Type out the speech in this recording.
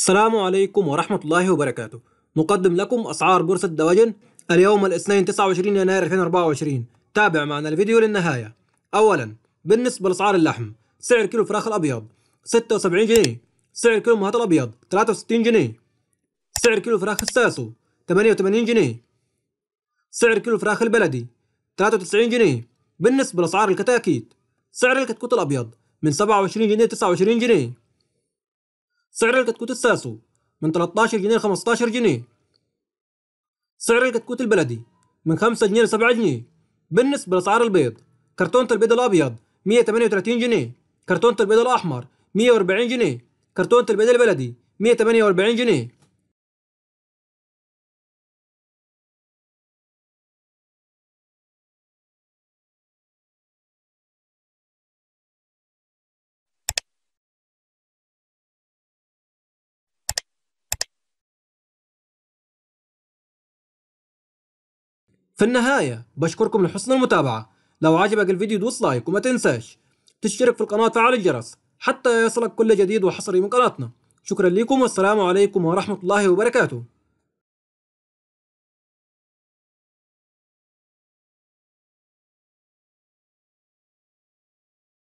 السلام عليكم ورحمة الله وبركاته. نقدم لكم أسعار بورصة دواجن اليوم الاثنين 29 يناير 2024 تابع معنا الفيديو للنهاية. أولا بالنسبة لأسعار اللحم سعر كيلو الفراخ الأبيض 76 جنيه سعر كيلو المهات الأبيض 63 جنيه سعر كيلو الفراخ الساسو 88 جنيه سعر كيلو الفراخ البلدي 93 جنيه. بالنسبة لأسعار الكتاكيت سعر الكتكوت الأبيض من 27 جنيه ل 29 جنيه. سعر الكتكوت الساسو من 13 جنيه ل 15 جنيه. سعر الكتكوت البلدي من 5 جنيه ل 7 جنيه. بالنسبة لأسعار البيض كرتونة البيض الأبيض 138 جنيه. كرتونة البيض الأحمر 140 جنيه. كرتونة البيض البلدي 148 جنيه. في النهاية بشكركم لحسن المتابعة. لو عجبك الفيديو دوس لايك وما تنساش تشترك في القناة وتفعل الجرس حتى يصلك كل جديد وحصري من قناتنا. شكرا لكم والسلام عليكم ورحمة الله وبركاته.